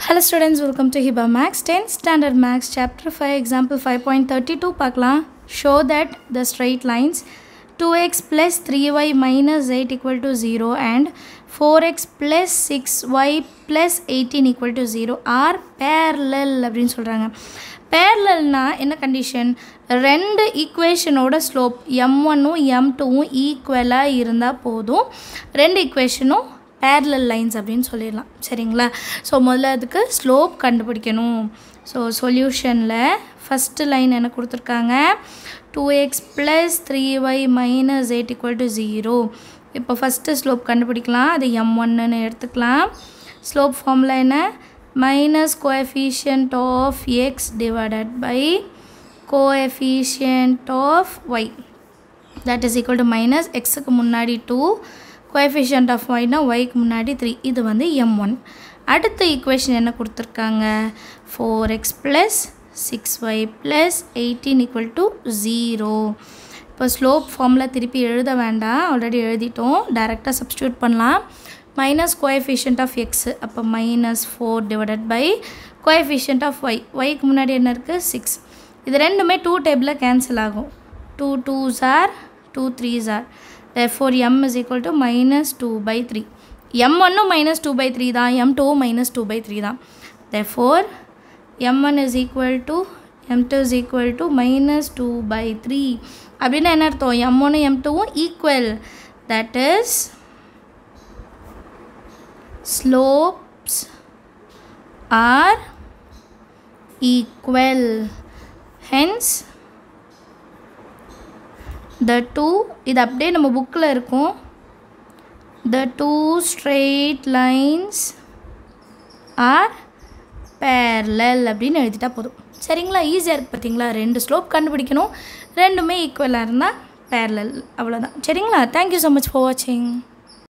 Hello students welcome to Hiba maths tenth standard maths chapter five example five point thirty two பார்க்கலாம் show that the straight lines two x plus three y minus eight equal to zero and four x plus six y plus eighteen equal to zero are parallel அப்படின்னு சொல்கிறாங்க பேரலல்னா என்ன condition ரெண்டு ஈக்குவேஷனோட slope m ஒன்னும் m டூவும் ஈக்குவலாக இருந்தால் போதும் ரெண்டு ஈக்குவேஷனும் பேரலல் லைன்ஸ் அப்படின்னு சொல்லிடலாம். சரிங்களா? ஸோ முதல்ல அதுக்கு ஸ்லோப் கண்டுபிடிக்கணும். ஸோ சொல்யூஷனில் ஃபஸ்ட்டு லைன் என்ன கொடுத்துருக்காங்க? Two x plus three y minus eight equal to zero இப்போ ஃபஸ்ட்டு ஸ்லோப் கண்டுபிடிக்கலாம். அது எம் ஒன்னுன்னு எடுத்துக்கலாம். ஸ்லோப் ஃபார்மில் என்ன? Minus coefficient of x divided by coefficient of y that is equal to minus எக்ஸுக்கு முன்னாடி டூ கோஎஃபிஷியன்ட் ஆஃப் ஒய்னா ஒய்க்கு முன்னாடி த்ரீ இது வந்து எம் ஒன் அடுத்த ஈக்குவேஷன் என்ன கொடுத்துருக்காங்க? Four x plus six y plus eighteen equal to zero இப்போ ஸ்லோப் ஃபார்மில் திருப்பி எழுத வேண்டாம். ஆல்ரெடி எழுதிட்டோம். டைரெக்டாக சப்ஸ்டியூட் பண்ணலாம். மைனஸ் கோஎஃபிஷியன்ட் ஆஃப் எக்ஸு அப்போ minus four divided by coefficient of y ஒய்க்கு முன்னாடி என்ன இருக்குது சிக்ஸ் இது ரெண்டுமே டூ டேபிளில் கேன்சல் ஆகும். Two twos are two threes are therefore m is equal to minus 2 by 3 m ஒன்றும் minus 2 by 3 தான் m டூ minus 2 by 3 தான் therefore m1 is equal to m2 is equal to minus 2 by 3 அப்படின்னா என்ன அர்த்தம் m1 m2வும் equal that is slopes are equal hence the two இது அப்படியே நம்ம புக்கில் இருக்கும். The two straight lines are parallel அப்படின்னு எழுதிட்டா போதும். சரிங்களா? ஈஸியாக இருக்குது பார்த்தீங்களா ரெண்டு ஸ்லோப் கண்டுபிடிக்கணும். ரெண்டுமே ஈக்குவலாக இருந்தால் பேரலல் அவ்வளோதான் சரிங்களா? தேங்க்யூ ஸோ மச் ஃபார் வாட்சிங்